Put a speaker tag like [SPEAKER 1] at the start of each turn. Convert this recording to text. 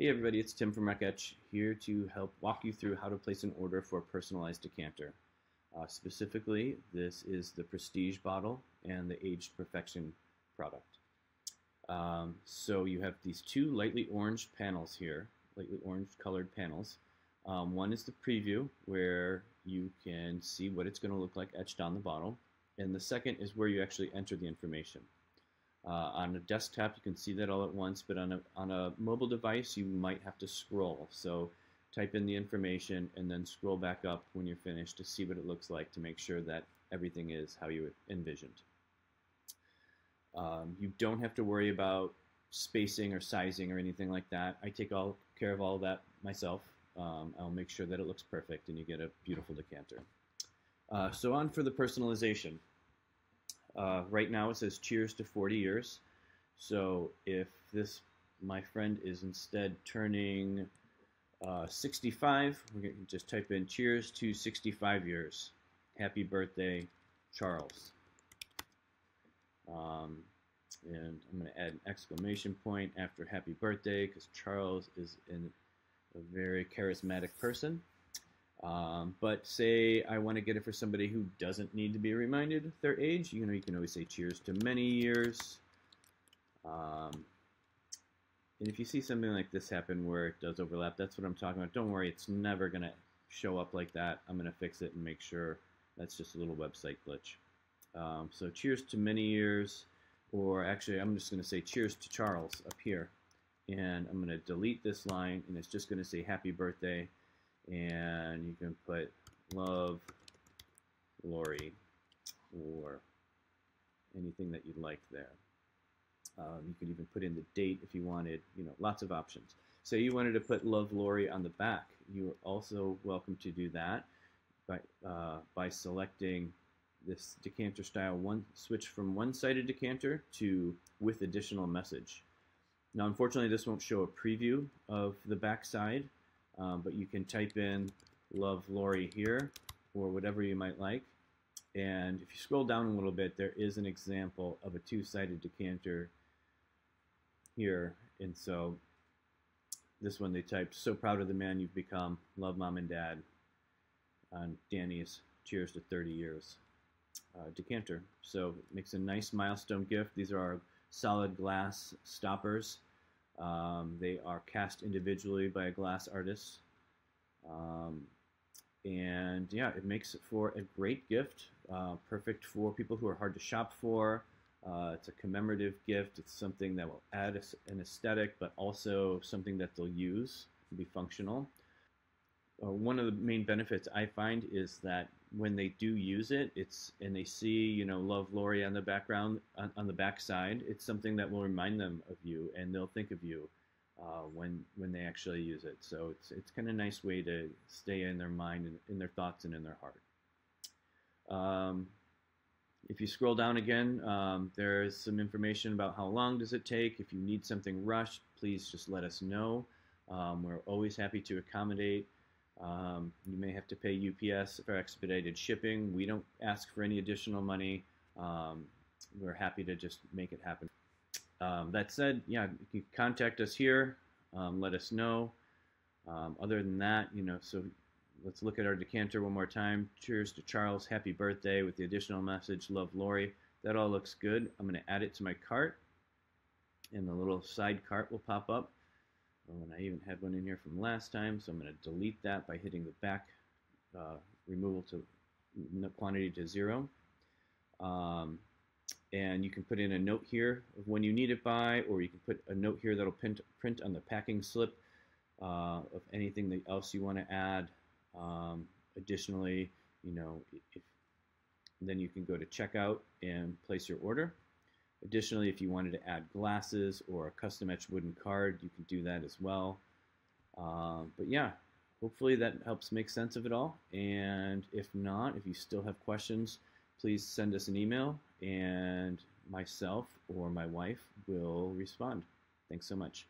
[SPEAKER 1] Hey everybody, it's Tim from RecEtch here to help walk you through how to place an order for a personalized decanter. Uh, specifically, this is the Prestige bottle and the Aged Perfection product. Um, so you have these two lightly orange panels here, lightly orange colored panels. Um, one is the preview where you can see what it's going to look like etched on the bottle, and the second is where you actually enter the information. Uh, on a desktop, you can see that all at once, but on a, on a mobile device, you might have to scroll. So type in the information and then scroll back up when you're finished to see what it looks like to make sure that everything is how you envisioned. Um, you don't have to worry about spacing or sizing or anything like that. I take all care of all of that myself. Um, I'll make sure that it looks perfect and you get a beautiful decanter. Uh, so on for the personalization. Uh, right now it says cheers to 40 years. So if this, my friend, is instead turning uh, 65, we're going to just type in cheers to 65 years. Happy birthday, Charles. Um, and I'm going to add an exclamation point after happy birthday because Charles is in a very charismatic person. Um, but say I want to get it for somebody who doesn't need to be reminded their age. You know, you can always say cheers to many years. Um, and if you see something like this happen where it does overlap, that's what I'm talking about. Don't worry, it's never going to show up like that. I'm going to fix it and make sure that's just a little website glitch. Um, so cheers to many years, or actually I'm just going to say cheers to Charles up here. And I'm going to delete this line, and it's just going to say happy birthday and you can put love Lori or anything that you'd like there. Um, you could even put in the date if you wanted, you know, lots of options. So you wanted to put Love Lori on the back. You are also welcome to do that by, uh, by selecting this decanter style one switch from one-sided decanter to with additional message. Now unfortunately this won't show a preview of the back side, um, but you can type in Love Lori here or whatever you might like. And if you scroll down a little bit, there is an example of a two-sided decanter here. And so this one they typed, so proud of the man you've become, love mom and dad, on Danny's cheers to 30 years uh, decanter. So it makes a nice milestone gift. These are our solid glass stoppers. Um, they are cast individually by a glass artist. Um, and yeah, it makes it for a great gift, uh, perfect for people who are hard to shop for. Uh, it's a commemorative gift. It's something that will add a, an aesthetic, but also something that they'll use, to be functional. Uh, one of the main benefits I find is that when they do use it, it's and they see you know Love Lori on the background on, on the back side. It's something that will remind them of you, and they'll think of you uh, when when they actually use it. So it's it's kind of a nice way to stay in their mind and in their thoughts and in their heart. Um, if you scroll down again, um, there's some information about how long does it take. If you need something rushed, please just let us know. Um, we're always happy to accommodate. Um, you may have to pay UPS for expedited shipping. We don't ask for any additional money. Um, we're happy to just make it happen. Um, that said, yeah, you can contact us here. Um, let us know. Um, other than that, you know, so let's look at our decanter one more time. Cheers to Charles. Happy birthday with the additional message. Love Lori. That all looks good. I'm going to add it to my cart. And the little side cart will pop up. And I even had one in here from last time, so I'm going to delete that by hitting the back uh, removal to the quantity to zero. Um, and you can put in a note here of when you need it by, or you can put a note here that'll print, print on the packing slip uh, of anything that else you want to add. Um, additionally, you know, if, then you can go to checkout and place your order. Additionally, if you wanted to add glasses or a custom etched wooden card, you can do that as well. Uh, but yeah, hopefully that helps make sense of it all. And if not, if you still have questions, please send us an email and myself or my wife will respond. Thanks so much.